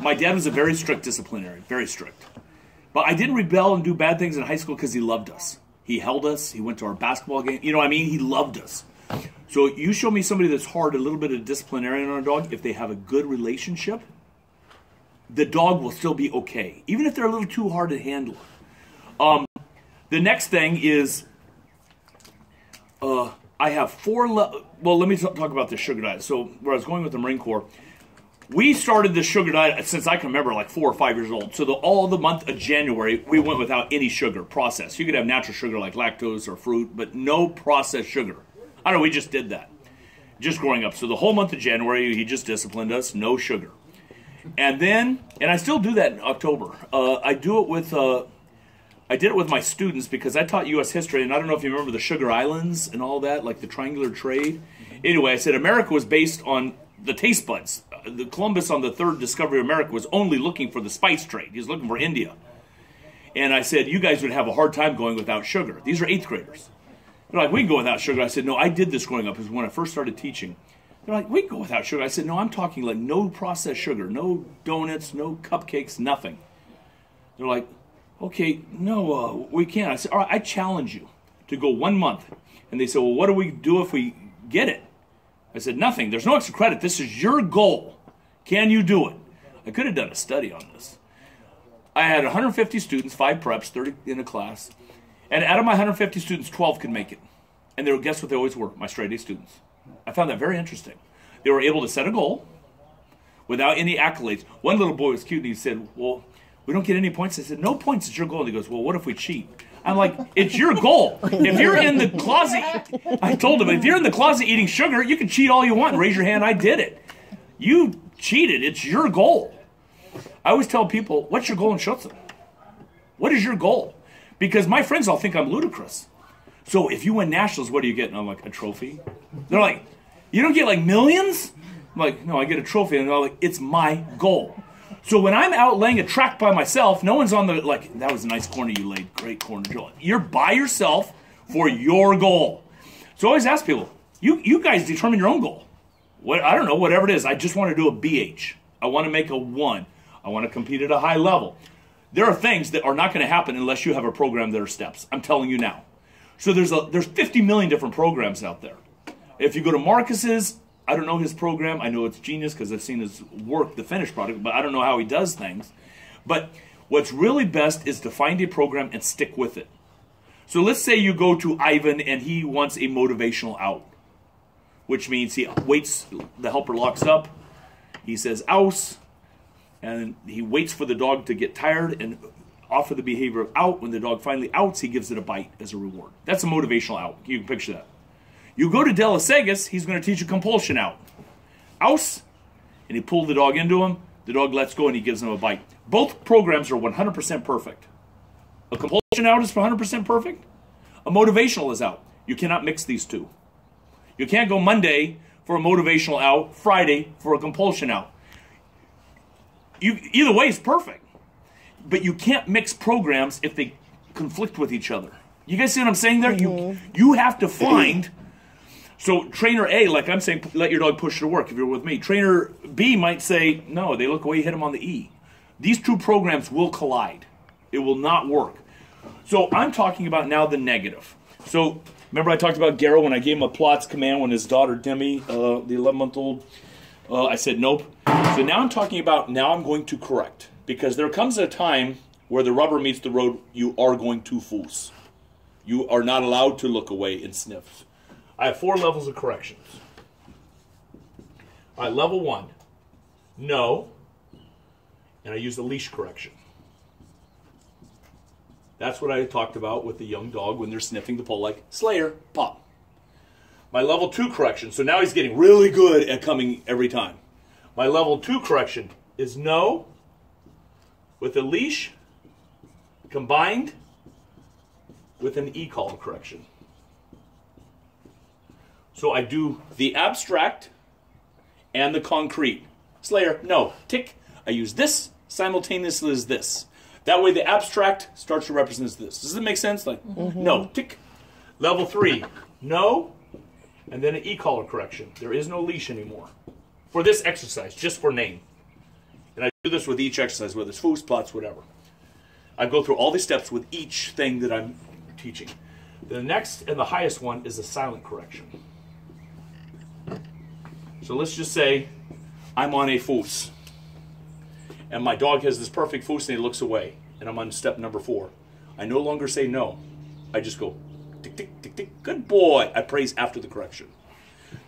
My dad was a very strict disciplinarian, very strict. But I didn't rebel and do bad things in high school because he loved us. He held us. He went to our basketball game. You know what I mean? He loved us. So you show me somebody that's hard, a little bit of disciplinarian on a dog. If they have a good relationship, the dog will still be okay, even if they're a little too hard to handle. Um, the next thing is, uh, I have four. Well, let me talk about the sugar diet. So where I was going with the Marine Corps, we started the sugar diet since I can remember, like four or five years old. So the, all the month of January, we went without any sugar processed. You could have natural sugar like lactose or fruit, but no processed sugar. I don't know. We just did that, just growing up. So the whole month of January, he just disciplined us, no sugar. And then, and I still do that in October. Uh, I do it with. Uh, I did it with my students because I taught U.S. history, and I don't know if you remember the Sugar Islands and all that, like the triangular trade. Anyway, I said America was based on the taste buds. The Columbus on the third discovery of America was only looking for the spice trade. He was looking for India. And I said, you guys would have a hard time going without sugar. These are eighth graders. They're like, we can go without sugar. I said, no, I did this growing up. Is when I first started teaching. They're like, we can go without sugar. I said, no, I'm talking like no processed sugar, no donuts, no cupcakes, nothing. They're like, okay, no, uh, we can't. I said, all right, I challenge you to go one month. And they said, well, what do we do if we get it? I said, nothing. There's no extra credit. This is your goal. Can you do it? I could have done a study on this. I had 150 students, five preps, 30 in a class. And out of my 150 students, 12 could make it. And they were, guess what they always were? My straight A students. I found that very interesting. They were able to set a goal without any accolades. One little boy was cute and he said, Well, we don't get any points. I said, No points, it's your goal. And he goes, Well, what if we cheat? I'm like, It's your goal. If you're in the closet, I told him, if you're in the closet eating sugar, you can cheat all you want raise your hand. I did it. You cheated. It's your goal. I always tell people, What's your goal in Schutzhund? What is your goal? Because my friends all think I'm ludicrous. So if you win nationals, what do you get? And I'm like, a trophy. They're like, you don't get like millions? I'm like, no, I get a trophy. And they're like, it's my goal. So when I'm out laying a track by myself, no one's on the like. That was a nice corner you laid. Great corner, Joel. You're by yourself for your goal. So I always ask people, you you guys determine your own goal. What I don't know, whatever it is. I just want to do a BH. I want to make a one. I want to compete at a high level. There are things that are not going to happen unless you have a program that are steps. I'm telling you now. So there's a there's 50 million different programs out there. If you go to Marcus's, I don't know his program. I know it's genius because I've seen his work, the finished product, but I don't know how he does things. But what's really best is to find a program and stick with it. So let's say you go to Ivan and he wants a motivational out, which means he waits, the helper locks up, he says aus, and he waits for the dog to get tired and offer the behavior of out. When the dog finally outs, he gives it a bite as a reward. That's a motivational out. You can picture that. You go to Delasegas, he's going to teach a compulsion out. Aus, and he pulled the dog into him. The dog lets go and he gives him a bite. Both programs are 100% perfect. A compulsion out is 100% perfect. A motivational is out. You cannot mix these two. You can't go Monday for a motivational out, Friday for a compulsion out. You either way is perfect. But you can't mix programs if they conflict with each other. You guys see what I'm saying there? You mm-hmm. you have to find so trainer A, like I'm saying, let your dog push to work if you're with me. Trainer B might say, no, they look away, hit him on the E. These two programs will collide. It will not work. So I'm talking about now the negative. So remember I talked about Garrow when I gave him a plots command when his daughter Demi, uh, the 11 month old, uh, I said nope. So now I'm talking about now I'm going to correct because there comes a time where the rubber meets the road. You are going to fools. You are not allowed to look away and sniff. I have four levels of corrections. All right, level one, no, and I use the leash correction. That's what I talked about with the young dog when they're sniffing the pole, like Slayer, pop. My level two correction, so now he's getting really good at coming every time. My level two correction is no with a leash combined with an e collar correction. So I do the abstract and the concrete. Slayer, no. Tick. I use this simultaneously as this. That way the abstract starts to represent this. Does it make sense? Like, mm-hmm. no. Tick. Level three, no. And then an e-collar correction. There is no leash anymore. For this exercise, just for name. And I do this with each exercise, whether it's foos, plots, whatever. I go through all these steps with each thing that I'm teaching. The next and the highest one is a silent correction. So let's just say I'm on a foos. And my dog has this perfect foos and he looks away. And I'm on step number four. I no longer say no. I just go tick, tick, tick, tick. Good boy. I praise after the correction.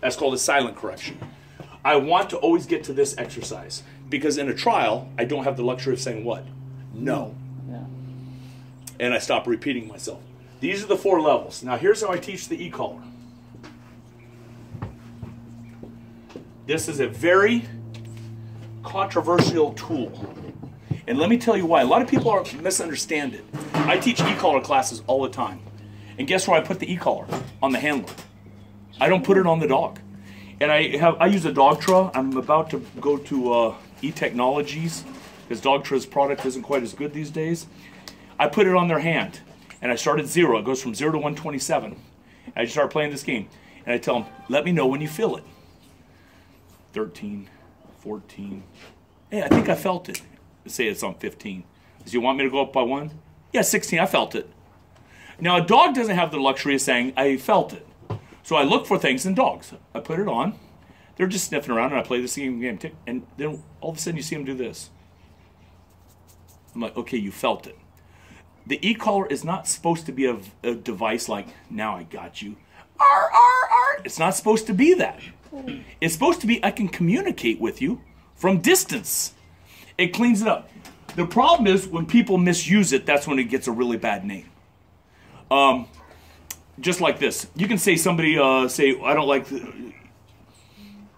That's called a silent correction. I want to always get to this exercise because in a trial, I don't have the luxury of saying what? No. Yeah. And I stop repeating myself. These are the four levels. Now, here's how I teach the e collar. This is a very controversial tool. And let me tell you why. A lot of people are misunderstand it. I teach e collar classes all the time. And guess where I put the e collar? On the handler. I don't put it on the dog. And I have I use a Dogtra. I'm about to go to uh, E Technologies because Dogtra's product isn't quite as good these days. I put it on their hand, and I start at zero. It goes from zero to 127. I just start playing this game, and I tell them, "Let me know when you feel it." 13, 14. Hey, I think I felt it. Say it's on 15. Do you want me to go up by one? Yeah, 16. I felt it. Now a dog doesn't have the luxury of saying I felt it. So I look for things in dogs. I put it on. They're just sniffing around, and I play the same game. Tick, and then all of a sudden, you see them do this. I'm like, okay, you felt it. The e-collar is not supposed to be a, a device like, now I got you. Arr, arr. It's not supposed to be that. It's supposed to be, I can communicate with you from distance. It cleans it up. The problem is when people misuse it, that's when it gets a really bad name. Um, just like this. You can say somebody uh, say I don't like. The,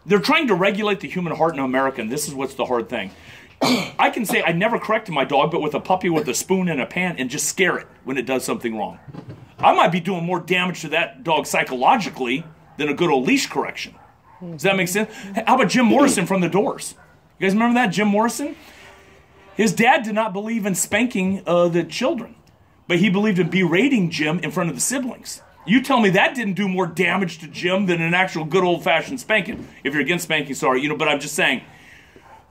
they're trying to regulate the human heart in America, and this is what's the hard thing. I can say I never corrected my dog, but with a puppy with a spoon and a pan, and just scare it when it does something wrong. I might be doing more damage to that dog psychologically than a good old leash correction. Does that make sense? How about Jim Morrison from the Doors? You guys remember that Jim Morrison? His dad did not believe in spanking uh, the children, but he believed in berating Jim in front of the siblings. You tell me that didn't do more damage to Jim than an actual good old fashioned spanking. If you're against spanking, sorry, you know, but I'm just saying.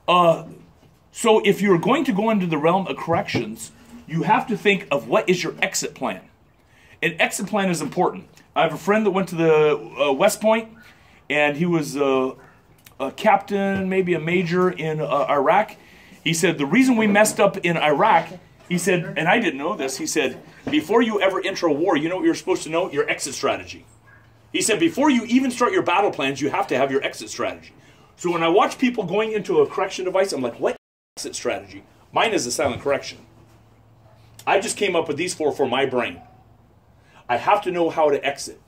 Uh, so if you're going to go into the realm of corrections, you have to think of what is your exit plan. An exit plan is important. I have a friend that went to the uh, West Point, and he was uh, a captain, maybe a major in uh, Iraq. He said the reason we messed up in Iraq, he said, and I didn't know this. He said before you ever enter a war, you know what you're supposed to know? Your exit strategy. He said, before you even start your battle plans, you have to have your exit strategy. So when I watch people going into a correction device, I'm like, what exit strategy? Mine is a silent correction. I just came up with these four for my brain. I have to know how to exit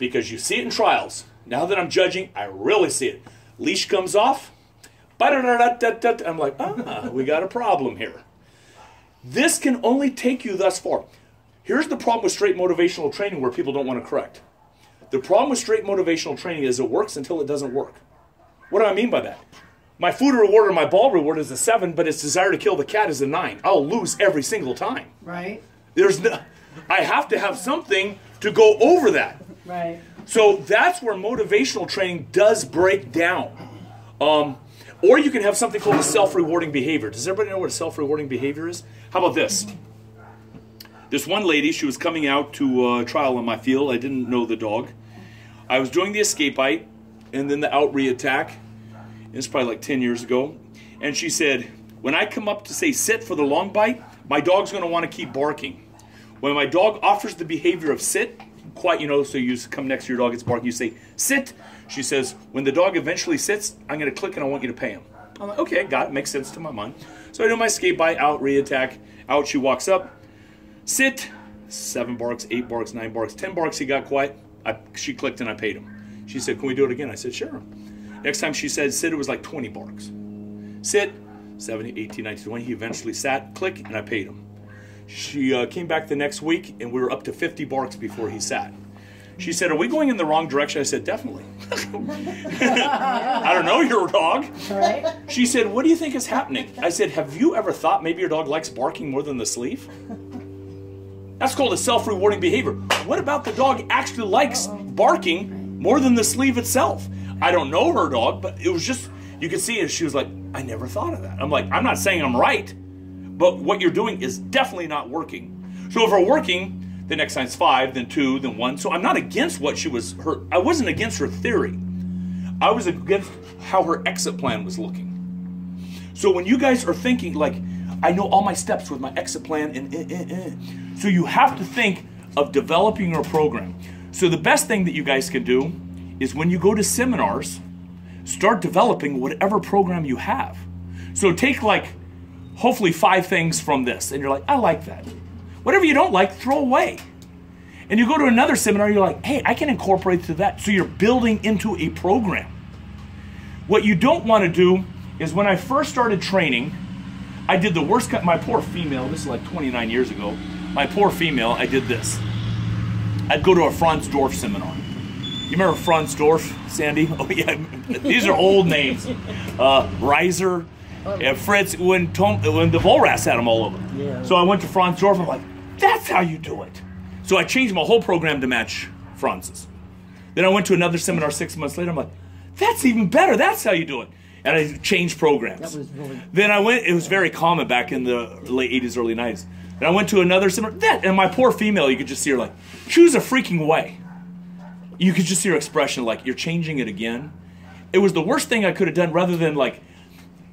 because you see it in trials. Now that I'm judging, I really see it. Leash comes off. I'm like, ah, we got a problem here. This can only take you thus far. Here's the problem with straight motivational training where people don't want to correct. The problem with straight motivational training is it works until it doesn't work. What do I mean by that? My food reward or my ball reward is a seven, but its desire to kill the cat is a nine. I'll lose every single time. Right. There's no, I have to have something to go over that. Right. So that's where motivational training does break down. Um, or you can have something called a self-rewarding behavior. Does everybody know what a self-rewarding behavior is? How about this? This one lady, she was coming out to uh, trial on my field. I didn't know the dog. I was doing the escape bite and then the out re-attack. It's probably like 10 years ago. And she said, when I come up to say sit for the long bite, my dog's going to want to keep barking. When my dog offers the behavior of sit, quiet, you know, so you come next to your dog, it's barking, you say sit. She says, when the dog eventually sits, I'm going to click and I want you to pay him. I'm like, okay, got it, makes sense to my mind. So I do my escape bite, out, re-attack, out, she walks up, Sit. Seven barks, eight barks, nine barks, ten barks. He got quiet. I, she clicked and I paid him. She said, Can we do it again? I said, Sure. Next time she said sit, it was like 20 barks. Sit, 17, 18, 19, 20. He eventually sat, click, and I paid him. She uh, came back the next week and we were up to 50 barks before he sat. She said, Are we going in the wrong direction? I said, Definitely. I don't know your dog. Right. She said, What do you think is happening? I said, Have you ever thought maybe your dog likes barking more than the sleeve? That's called a self rewarding behavior. What about the dog actually likes barking more than the sleeve itself? I don't know her dog, but it was just, you could see it. She was like, I never thought of that. I'm like, I'm not saying I'm right, but what you're doing is definitely not working. So if we're working, the next sign's five, then two, then one. So I'm not against what she was her. I wasn't against her theory. I was against how her exit plan was looking. So when you guys are thinking like, I know all my steps with my exit plan, and eh, eh, eh. so you have to think of developing your program. So the best thing that you guys can do is when you go to seminars, start developing whatever program you have. So take like hopefully five things from this, and you're like, I like that. Whatever you don't like, throw away. And you go to another seminar, you're like, hey, I can incorporate to that. So you're building into a program. What you don't want to do is when I first started training, I did the worst cut. My poor female, this is like 29 years ago. My poor female, I did this. I'd go to a Franz Dorf seminar. You remember Franz Dorf, Sandy? Oh yeah, these are old names. Uh, Reiser, Oh. and Fritz. When Tom, when the Vollraths had them all over. Yeah. So I went to Franz Dorf. I'm like, that's how you do it. So I changed my whole program to match Franz's. Then I went to another seminar six months later. I'm like, that's even better. That's how you do it. And I changed programs. That was really- Then I went. It was very common back in the late '80s, early '90s. And I went to another seminar. That and my poor female, you could just see her like, choose a freaking way. You could just see her expression like, you're changing it again. It was the worst thing I could have done, rather than like,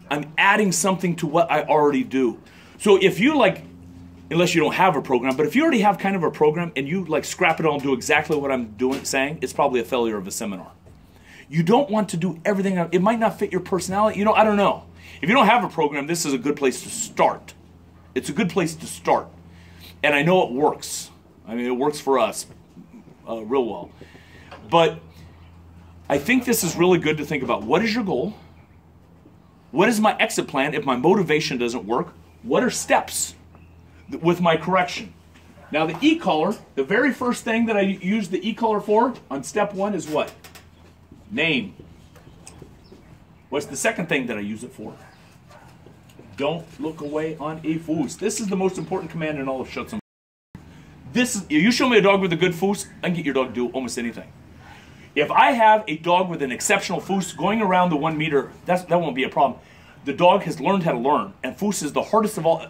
I'm adding something to what I already do. So if you like, unless you don't have a program, but if you already have kind of a program and you like scrap it all and do exactly what I'm doing, saying, it's probably a failure of a seminar. You don't want to do everything. It might not fit your personality. You know, I don't know. If you don't have a program, this is a good place to start. It's a good place to start. And I know it works. I mean, it works for us uh, real well. But I think this is really good to think about. What is your goal? What is my exit plan if my motivation doesn't work? What are steps th- with my correction? Now, the e collar, the very first thing that I use the e collar for on step one is what? Name. What's the second thing that I use it for? Don't look away on a foos. This is the most important command in all of Schutzhund. This is, you show me a dog with a good foos, I can get your dog to do almost anything. If I have a dog with an exceptional foos going around the one meter, that's, that won't be a problem. The dog has learned how to learn, and foos is the hardest of all.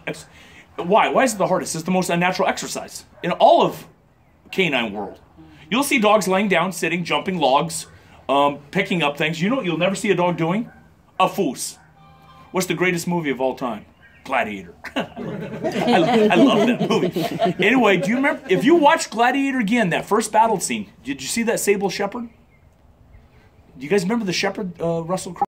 Why? Why is it the hardest? It's the most unnatural exercise in all of canine world. You'll see dogs laying down, sitting, jumping logs, um, picking up things. You know what you'll never see a dog doing? A foos. What's the greatest movie of all time? Gladiator. I, I love that movie. Anyway, do you remember if you watch Gladiator again, that first battle scene? Did you see that sable shepherd? Do you guys remember the shepherd, uh, Russell Crowe?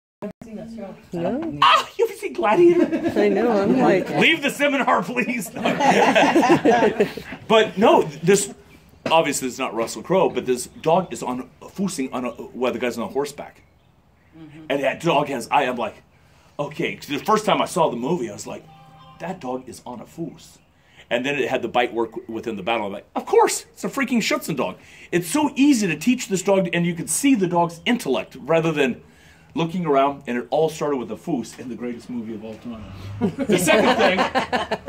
No, Ah, you ever seen Gladiator? I know. I'm like, Leave the seminar, please. but no, this obviously it's not Russell Crowe, but this dog is on foosing on a well, the guy's on a horseback, and that dog has. I am like, okay. The first time I saw the movie, I was like, that dog is on a foos. And then it had the bite work within the battle. I'm like, of course, it's a freaking Schutzhund dog. It's so easy to teach this dog, and you can see the dog's intellect rather than looking around. And it all started with a foos in the greatest movie of all time. The second thing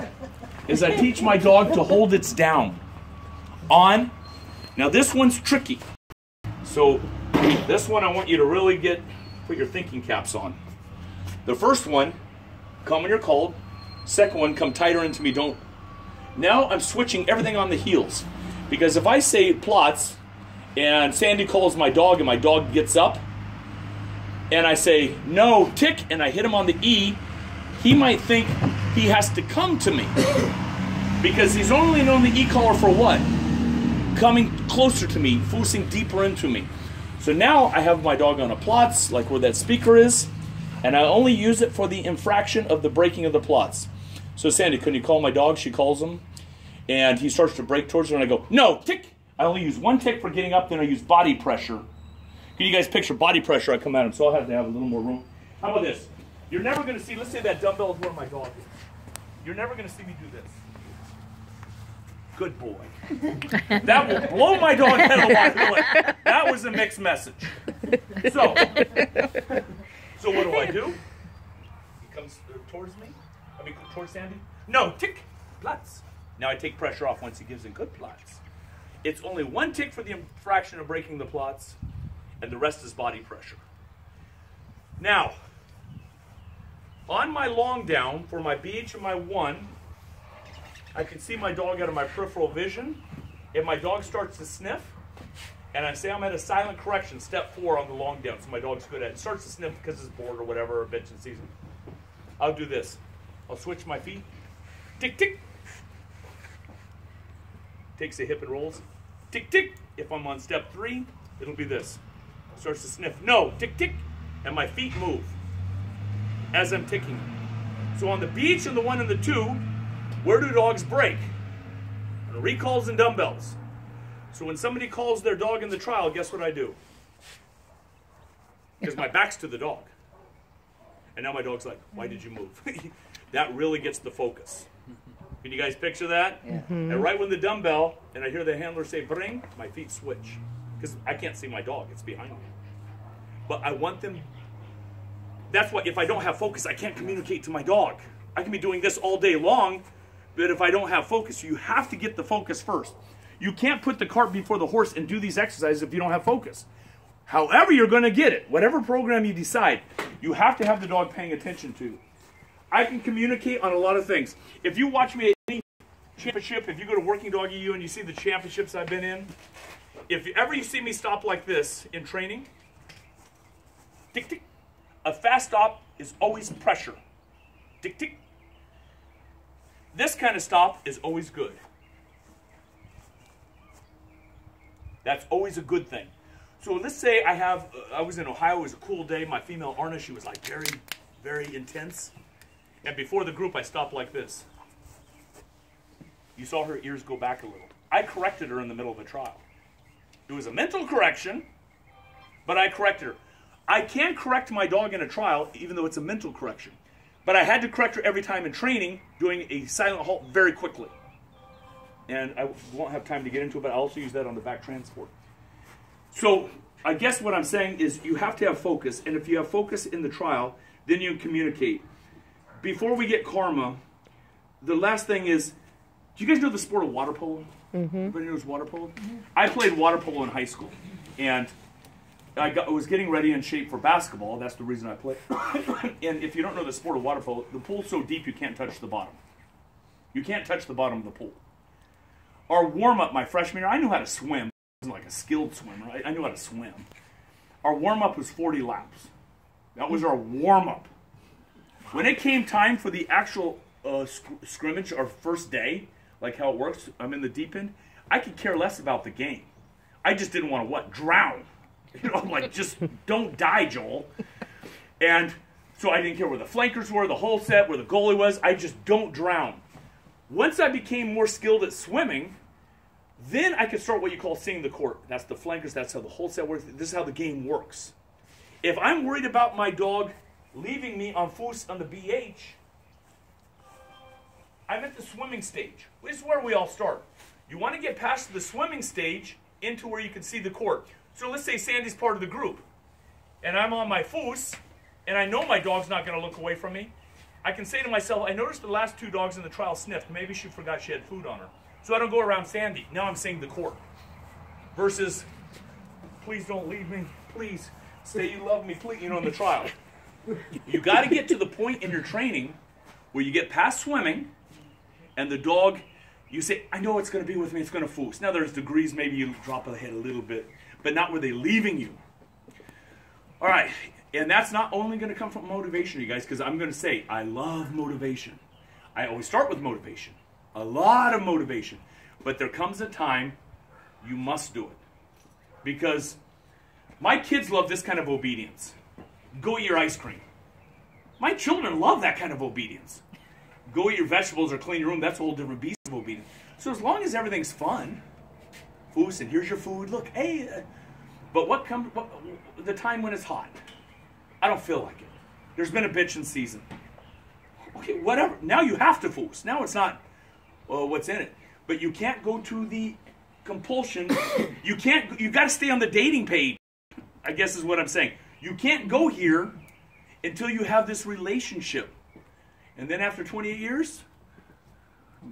is I teach my dog to hold its down. On. Now this one's tricky. So this one I want you to really get put your thinking caps on. The first one, come when you're cold. Second one, come tighter into me. Don't. Now I'm switching everything on the heels. Because if I say plots and Sandy calls my dog and my dog gets up and I say no tick and I hit him on the E, he might think he has to come to me. Because he's only known the E collar for what? Coming closer to me, forcing deeper into me. So now I have my dog on a plots, like where that speaker is, and I only use it for the infraction of the breaking of the plots. So Sandy, can you call my dog? She calls him, and he starts to break towards her, and I go, no, tick. I only use one tick for getting up, then I use body pressure. Can you guys picture body pressure? I come at him, so I'll have to have a little more room. How about this? You're never going to see, let's say that dumbbell is where my dog is. You're never going to see me do this. Good boy. that will blow my dog head. Like, that was a mixed message. So, so what do I do? He comes towards me. I mean, Sandy. No, tick, plots. Now I take pressure off once he gives in good plots. It's only one tick for the infraction of breaking the plots, and the rest is body pressure. Now, On my long down for my BH and my one, I can see my dog out of my peripheral vision. If my dog starts to sniff, and I say I'm at a silent correction, step four on the long down, so my dog's good at it, starts to sniff because it's bored or whatever, or bench in season, I'll do this. I'll switch my feet. Tick, tick. Takes a hip and rolls. Tick, tick. If I'm on step three, it'll be this. Starts to sniff. No, tick, tick. And my feet move as I'm ticking. So on the beach and the one and the two, where do dogs break? On recalls and dumbbells. So when somebody calls their dog in the trial, guess what I do? Because my back's to the dog. And now my dog's like, why did you move? that really gets the focus. Can you guys picture that? Yeah. Mm-hmm. And right when the dumbbell, and I hear the handler say bring, my feet switch. Because I can't see my dog, it's behind me. But I want them, that's why if I don't have focus, I can't communicate to my dog. I can be doing this all day long, but if I don't have focus, you have to get the focus first. You can't put the cart before the horse and do these exercises if you don't have focus. However, you're going to get it. Whatever program you decide, you have to have the dog paying attention to. I can communicate on a lot of things. If you watch me at any championship, if you go to Working Dog EU and you see the championships I've been in, if ever you see me stop like this in training, tick tick, a fast stop is always pressure. Tick tick. This kind of stop is always good. That's always a good thing. So let's say I have, uh, I was in Ohio, it was a cool day. My female Arna, she was like very, very intense. And before the group, I stopped like this. You saw her ears go back a little. I corrected her in the middle of a trial. It was a mental correction, but I corrected her. I can correct my dog in a trial, even though it's a mental correction. But I had to correct her every time in training, doing a silent halt very quickly. And I won't have time to get into it, but I also use that on the back transport. So I guess what I'm saying is you have to have focus, and if you have focus in the trial, then you communicate. Before we get karma, the last thing is, do you guys know the sport of water polo? Mm-hmm. Everybody knows water polo. I played water polo in high school, and I, got, I was getting ready in shape for basketball. That's the reason I played. and if you don't know the sport of water polo, the pool's so deep you can't touch the bottom. You can't touch the bottom of the pool. Our warm up, my freshman year, I knew how to swim. I wasn't like a skilled swimmer. I, I knew how to swim. Our warm up was 40 laps. That was our warm up. When it came time for the actual uh, sc- scrimmage, our first day, like how it works, I'm in the deep end. I could care less about the game. I just didn't want to what drown. You know, I'm like just don't die, Joel. And so I didn't care where the flankers were, the whole set, where the goalie was. I just don't drown. Once I became more skilled at swimming, then I could start what you call seeing the court. That's the flankers. That's how the whole set works. This is how the game works. If I'm worried about my dog leaving me on foos on the BH, I'm at the swimming stage. This is where we all start. You want to get past the swimming stage into where you can see the court. So let's say Sandy's part of the group, and I'm on my foos, and I know my dog's not going to look away from me. I can say to myself, I noticed the last two dogs in the trial sniffed. Maybe she forgot she had food on her. So I don't go around Sandy. Now I'm saying the court. Versus, please don't leave me. Please say you love me. Please, you know, in the trial. You got to get to the point in your training where you get past swimming and the dog, you say, I know it's going to be with me, it's going to foos. Now there's degrees, maybe you drop the head a little bit, but not where they're leaving you. All right, and that's not only going to come from motivation, you guys, because I'm going to say, I love motivation. I always start with motivation, a lot of motivation. But there comes a time you must do it. Because my kids love this kind of obedience. Go eat your ice cream. My children love that kind of obedience. Go eat your vegetables or clean your room, that's a whole different beast of obedience. So as long as everything's fun, foos, and here's your food, look, hey, uh, but what comes, the time when it's hot? I don't feel like it. There's been a bitching season. Okay, whatever. Now you have to foos. Now it's not, well, what's in it? But you can't go to the compulsion. you can't, you got to stay on the dating page, I guess is what I'm saying. You can't go here until you have this relationship. And then after 28 years,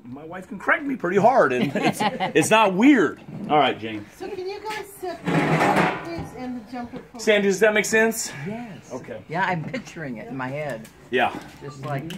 my wife can crank me pretty hard, and it's, it's not weird. All right, Jane. So can you guys separate these and the jumper coat. Sandy, does that make sense? Yes. Okay. Yeah, I'm picturing it in my head. Yeah. Just like